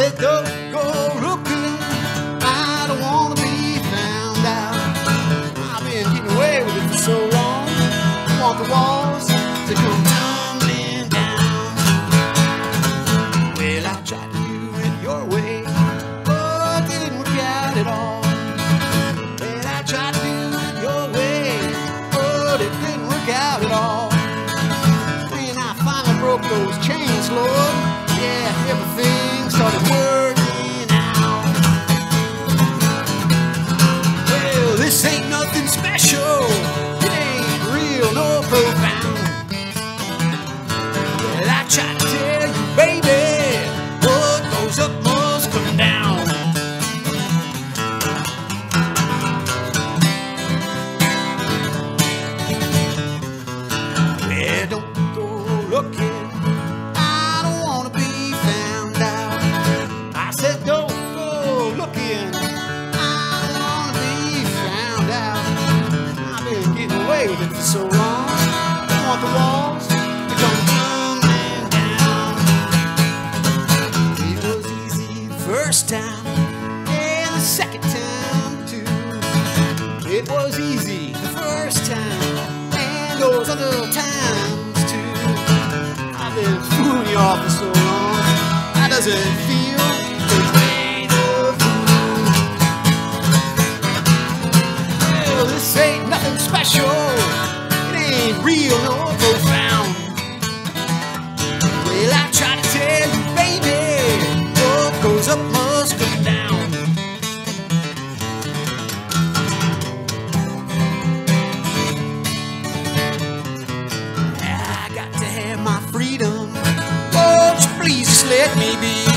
said, don't go looking. I don't want to be found out. I've been getting away with it for so long. I want the walls to come tumbling down. Well, I tried to do it your way, but it didn't work out at all. Well, I tried to do it your way, but it didn't work out at all. When I finally broke those chains, Lord, yeah, this ain't nothing special. It ain't real nor profound. Well, I try it for so long. I want the walls to come tumbling down. It was easy the first time, and the second time too. It was easy the first time, and those other times too. I've been fooling you all for so long. How does it feel to real nor profound. Well, I try to tell you, baby, what goes up must come down. I got to have my freedom. Won't you please let me be?